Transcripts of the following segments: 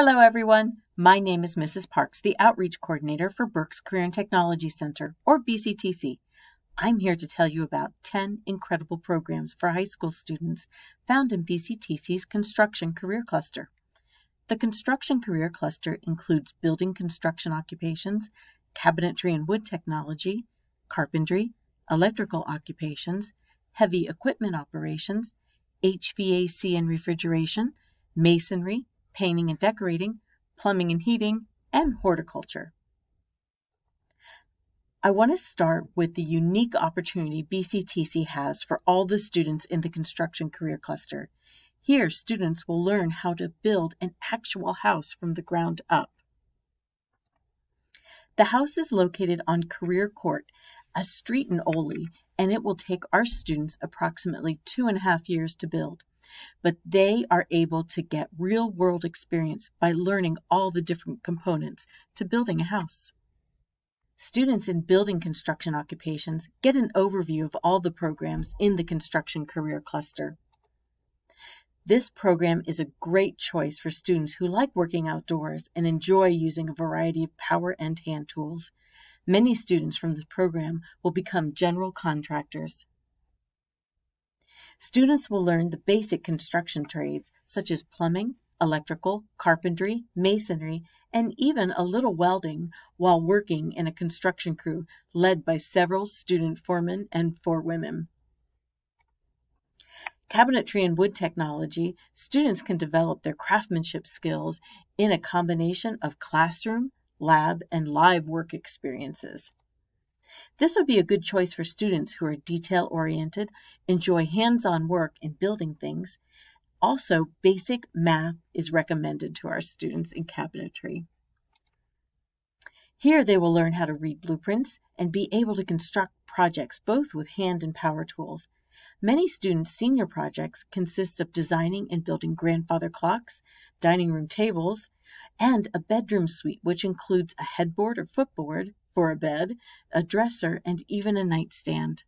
Hello, everyone. My name is Mrs. Parks, the Outreach Coordinator for Berks Career and Technology Center, or BCTC. I'm here to tell you about 10 incredible programs for high school students found in BCTC's Construction Career Cluster. The Construction Career Cluster includes building construction occupations, cabinetry and wood technology, carpentry, electrical occupations, heavy equipment operations, HVAC and refrigeration, masonry, painting and decorating, plumbing and heating, and horticulture. I want to start with the unique opportunity BCTC has for all the students in the construction career cluster. Here, students will learn how to build an actual house from the ground up. The house is located on Career Court, a street in Oley, and it will take our students approximately two and a half years to build. But they are able to get real world experience by learning all the different components to building a house. Students in building construction occupations get an overview of all the programs in the construction career cluster. This program is a great choice for students who like working outdoors and enjoy using a variety of power and hand tools. Many students from the program will become general contractors. Students will learn the basic construction trades such as plumbing, electrical, carpentry, masonry, and even a little welding while working in a construction crew led by several student foremen and forewomen. Cabinetry and wood technology, students can develop their craftsmanship skills in a combination of classroom, lab, and live work experiences. This would be a good choice for students who are detail oriented, enjoy hands on work in building things. Also, basic math is recommended to our students in cabinetry. Here they will learn how to read blueprints and be able to construct projects both with hand and power tools. Many students' senior projects consist of designing and building grandfather clocks, dining room tables, and a bedroom suite which includes a headboard or footboard, for a bed, a dresser, and even a nightstand.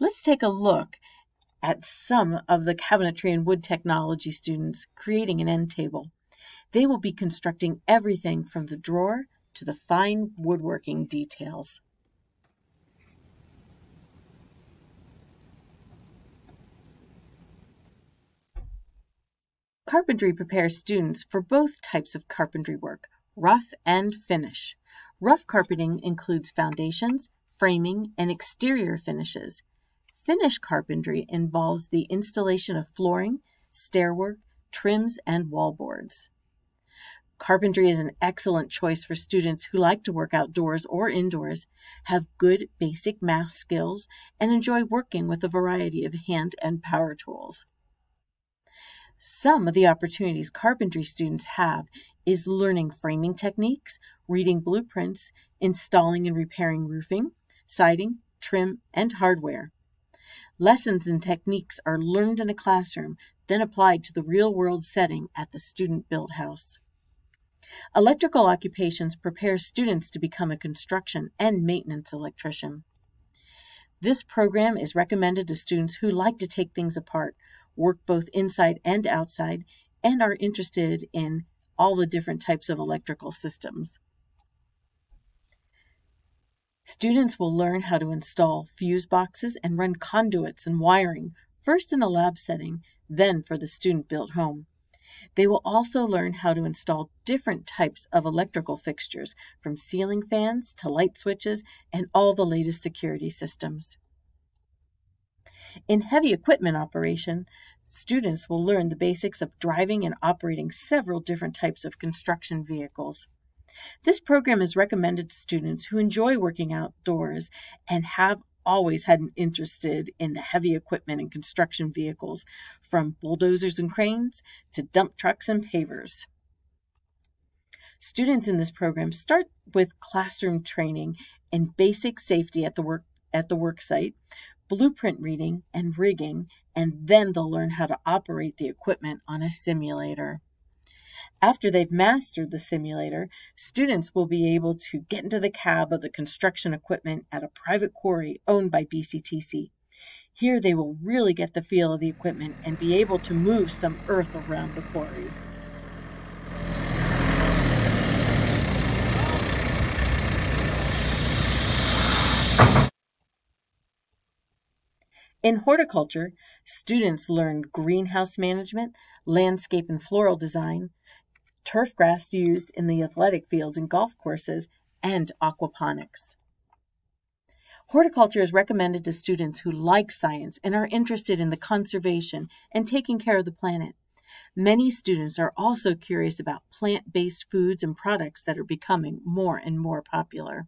Let's take a look at some of the cabinetry and wood technology students creating an end table. They will be constructing everything from the drawer to the fine woodworking details. Carpentry prepares students for both types of carpentry work, rough and finish. Rough carpentry includes foundations, framing, and exterior finishes. Finish carpentry involves the installation of flooring, stairwork, trims, and wallboards. Carpentry is an excellent choice for students who like to work outdoors or indoors, have good basic math skills, and enjoy working with a variety of hand and power tools. Some of the opportunities carpentry students have is learning framing techniques, reading blueprints, installing and repairing roofing, siding, trim, and hardware. Lessons and techniques are learned in a classroom, then applied to the real world setting at the student built house. Electrical occupations prepare students to become a construction and maintenance electrician. This program is recommended to students who like to take things apart, work both inside and outside, and are interested in all the different types of electrical systems. Students will learn how to install fuse boxes and run conduits and wiring, first in a lab setting, then for the student built home. They will also learn how to install different types of electrical fixtures, from ceiling fans to light switches and all the latest security systems. In heavy equipment operation, students will learn the basics of driving and operating several different types of construction vehicles. This program is recommended to students who enjoy working outdoors and have always had an interested in the heavy equipment and construction vehicles, from bulldozers and cranes to dump trucks and pavers. Students in this program start with classroom training in basic safety at the work at the work site, blueprint reading and rigging, and then they'll learn how to operate the equipment on a simulator. After they've mastered the simulator, students will be able to get into the cab of the construction equipment at a private quarry owned by BCTC. Here they will really get the feel of the equipment and be able to move some earth around the quarry. In horticulture, students learn greenhouse management, landscape and floral design, turf grass used in the athletic fields and golf courses, and aquaponics. Horticulture is recommended to students who like science and are interested in the conservation and taking care of the planet. Many students are also curious about plant based foods and products that are becoming more and more popular.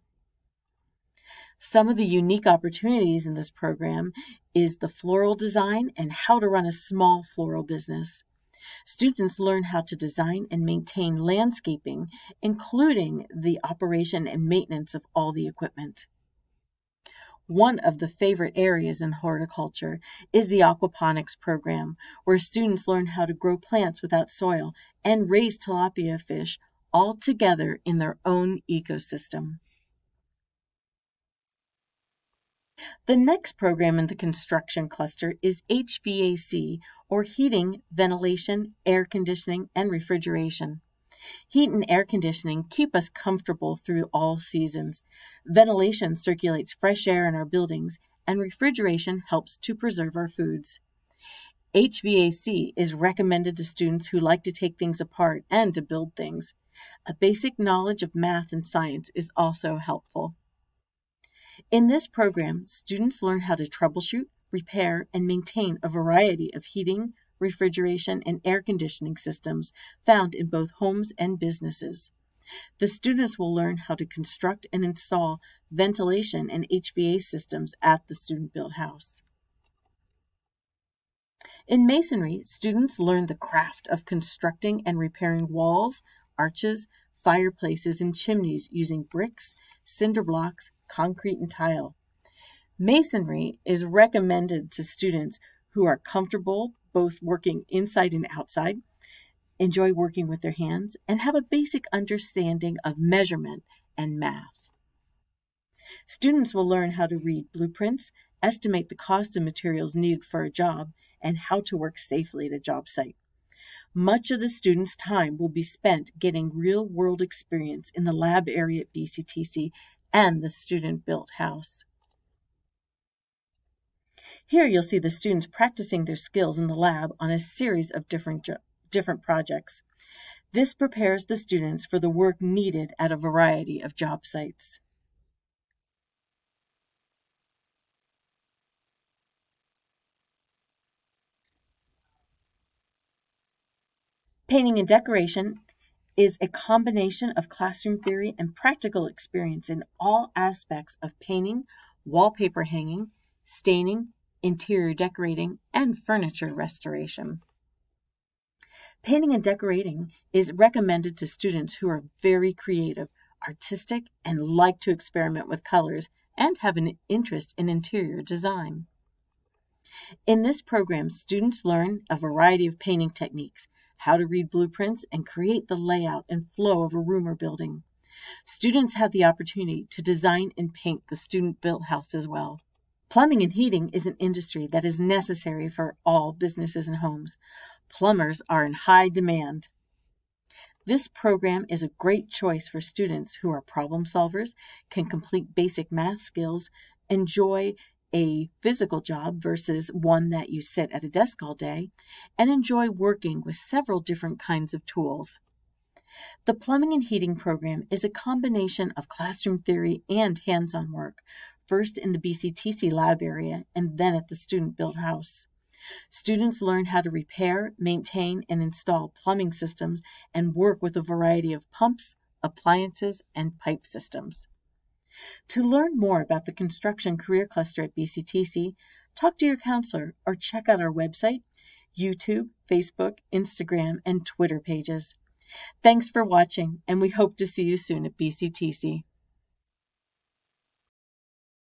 Some of the unique opportunities in this program is the floral design and how to run a small floral business. Students learn how to design and maintain landscaping, including the operation and maintenance of all the equipment. One of the favorite areas in horticulture is the aquaponics program, where students learn how to grow plants without soil and raise tilapia fish all together in their own ecosystem. The next program in the construction cluster is HVAC, or heating, ventilation, air conditioning, and refrigeration. Heat and air conditioning keep us comfortable through all seasons. Ventilation circulates fresh air in our buildings, and refrigeration helps to preserve our foods. HVAC is recommended to students who like to take things apart and to build things. A basic knowledge of math and science is also helpful. In this program, students learn how to troubleshoot, repair, and maintain a variety of heating, refrigeration, and air conditioning systems found in both homes and businesses. The students will learn how to construct and install ventilation and HVAC systems at the student built house. In masonry, students learn the craft of constructing and repairing walls, arches, fireplaces, and chimneys using bricks, cinder blocks, concrete, and tile. Masonry is recommended to students who are comfortable both working inside and outside, enjoy working with their hands, and have a basic understanding of measurement and math. Students will learn how to read blueprints, estimate the cost of materials needed for a job, and how to work safely at a job site. Much of the students' time will be spent getting real world experience in the lab area at BCTC and the student built house. Here you'll see the students practicing their skills in the lab on a series of different, different projects. This prepares the students for the work needed at a variety of job sites. Painting and decoration is a combination of classroom theory and practical experience in all aspects of painting, wallpaper hanging, staining, interior decorating, and furniture restoration. Painting and decorating is recommended to students who are very creative, artistic, and like to experiment with colors and have an interest in interior design. In this program, students learn a variety of painting techniques how to read blueprints, and create the layout and flow of a room or building. Students have the opportunity to design and paint the student built house as well. Plumbing and heating is an industry that is necessary for all businesses and homes. Plumbers are in high demand. This program is a great choice for students who are problem solvers, can complete basic math skills, enjoy a physical job versus one that you sit at a desk all day, and enjoy working with several different kinds of tools. The plumbing and heating program is a combination of classroom theory and hands on work, first in the BCTC lab area and then at the student built house. Students learn how to repair, maintain, and install plumbing systems and work with a variety of pumps, appliances, and pipe systems. To learn more about the Construction Career Cluster at BCTC, talk to your counselor or check out our website, YouTube, Facebook, Instagram, and Twitter pages. Thanks for watching, and we hope to see you soon at BCTC.